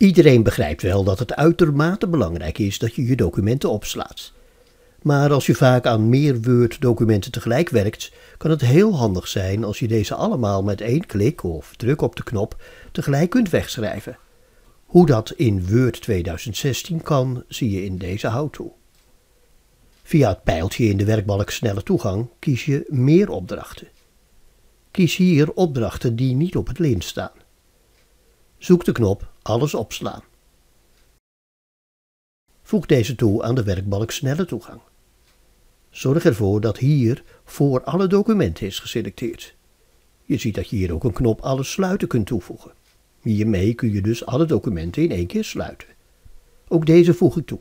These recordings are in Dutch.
Iedereen begrijpt wel dat het uitermate belangrijk is dat je je documenten opslaat. Maar als je vaak aan meer Word-documenten tegelijk werkt, kan het heel handig zijn als je deze allemaal met één klik of druk op de knop tegelijk kunt wegschrijven. Hoe dat in Word 2016 kan, zie je in deze houdtool. Via het pijltje in de werkbalk Snelle toegang kies je Meer opdrachten. Kies hier opdrachten die niet op het lint staan. Zoek de knop Alles opslaan. Voeg deze toe aan de werkbalk Snelle toegang. Zorg ervoor dat hier voor alle documenten is geselecteerd. Je ziet dat je hier ook een knop Alles sluiten kunt toevoegen. Hiermee kun je dus alle documenten in één keer sluiten. Ook deze voeg ik toe.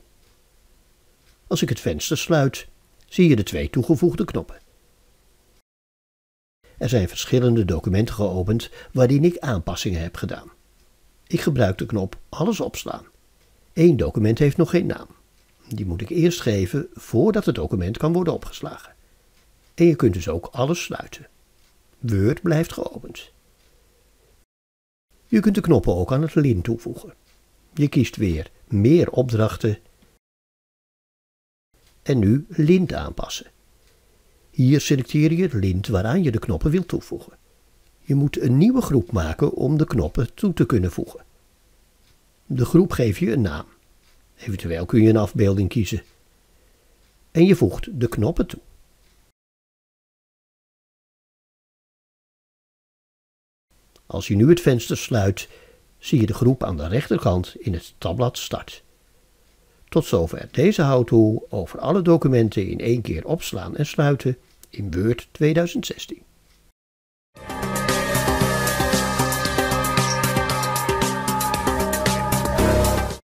Als ik het venster sluit, zie je de twee toegevoegde knoppen. Er zijn verschillende documenten geopend waarin ik aanpassingen heb gedaan. Ik gebruik de knop Alles opslaan. Eén document heeft nog geen naam. Die moet ik eerst geven voordat het document kan worden opgeslagen. En je kunt dus ook alles sluiten. Word blijft geopend. Je kunt de knoppen ook aan het lint toevoegen. Je kiest weer Meer opdrachten en nu lint aanpassen. Hier selecteer je het lint waaraan je de knoppen wilt toevoegen. Je moet een nieuwe groep maken om de knoppen toe te kunnen voegen. De groep geef je een naam. Eventueel kun je een afbeelding kiezen. En je voegt de knoppen toe. Als je nu het venster sluit, zie je de groep aan de rechterkant in het tabblad Start. Tot zover deze how over alle documenten in één keer opslaan en sluiten in Word 2016.